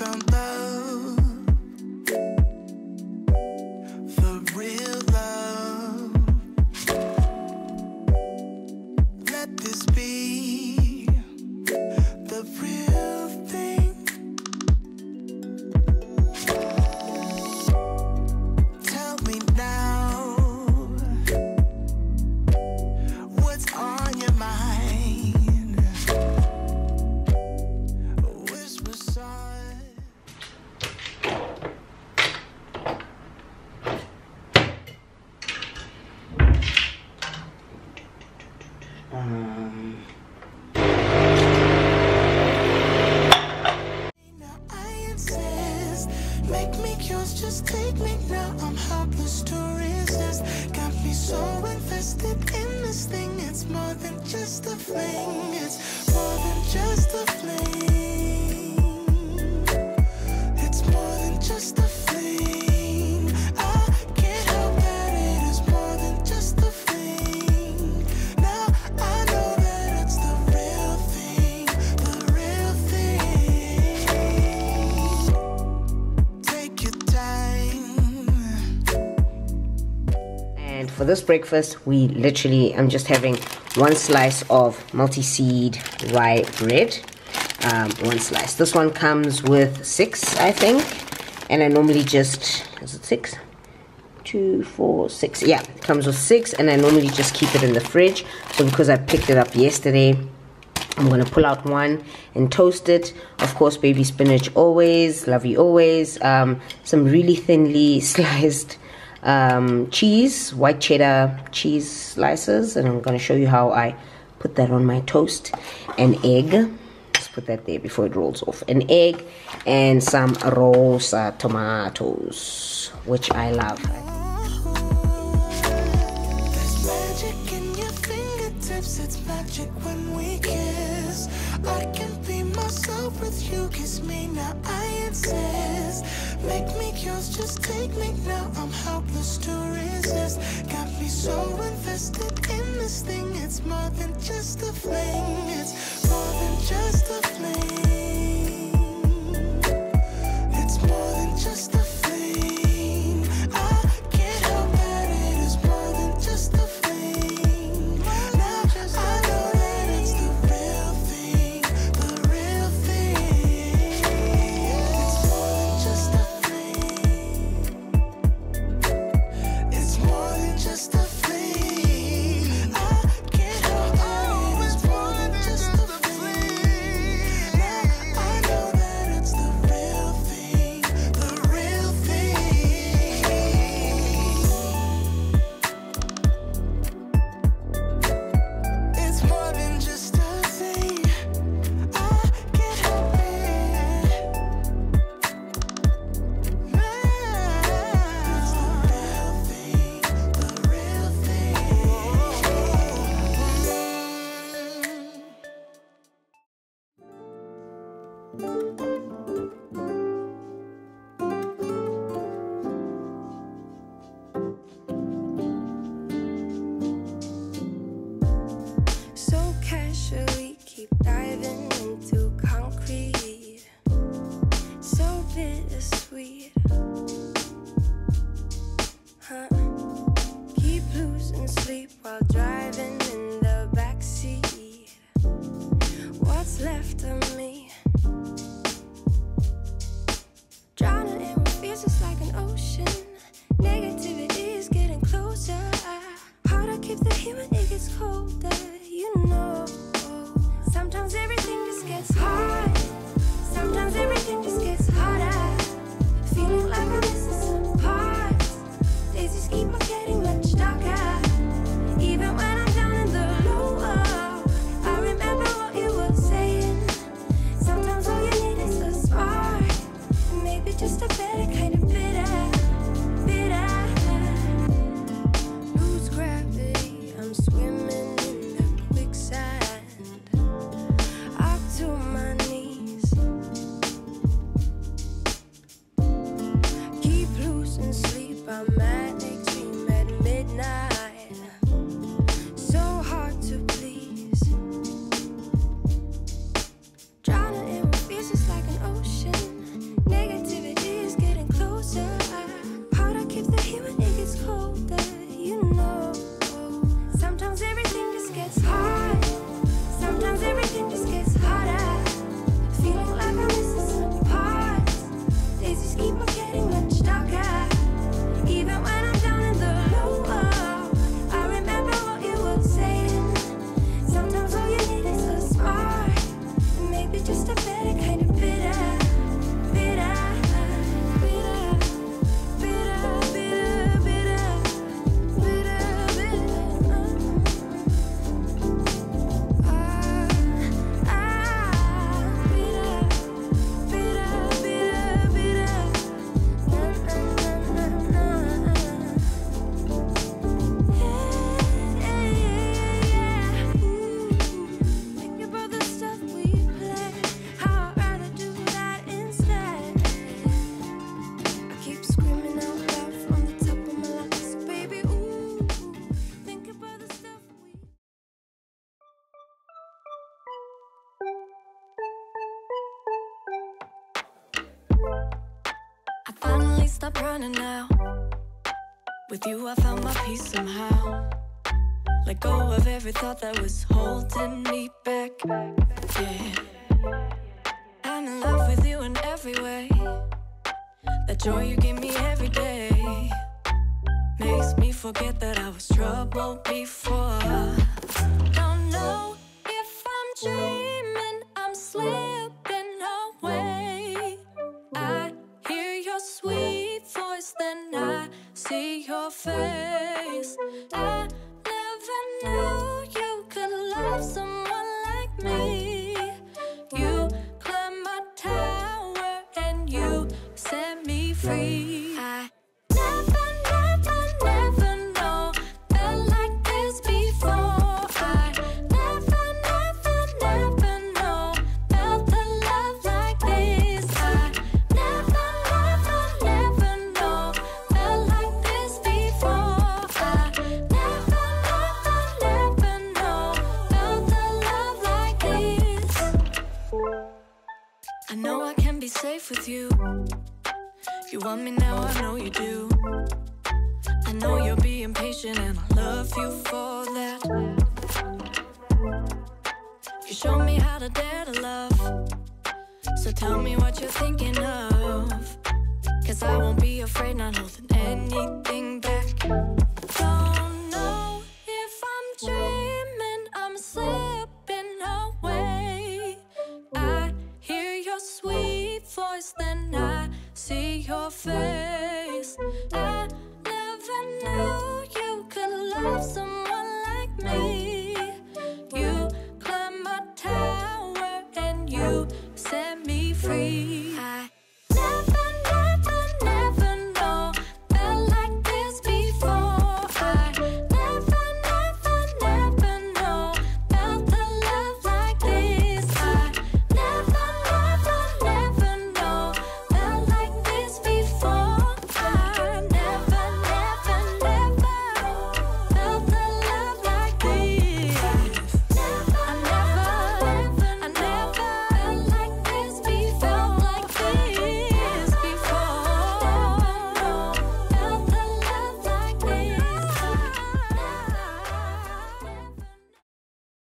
found for this breakfast, we literally, I'm just having one slice of multi-seed rye bread. Um, one slice. This one comes with six, I think. And I normally just, is it six? Two, four, six. Yeah, it comes with six. And I normally just keep it in the fridge. So because I picked it up yesterday, I'm going to pull out one and toast it. Of course, baby spinach always, love you always. Um, some really thinly sliced um, cheese, white cheddar cheese slices. And I'm going to show you how I put that on my toast. An egg. Put that there before it rolls off. An egg and some rosa tomatoes, which I love. Kiss me now. I insist. Make me yours. Just take me now. I'm helpless to resist. Got me so invested sleep up running now. With you, I found my peace somehow. Let go of every thought that was holding me back. Yeah. I'm in love with you in every way. That joy you give me every day makes me forget that I was troubled before. Safe with you. You want me now, I know you do. I know you're being patient, and I love you for that. You show me how to dare to love. So tell me what you're thinking of. Cause I won't be afraid, not holding anything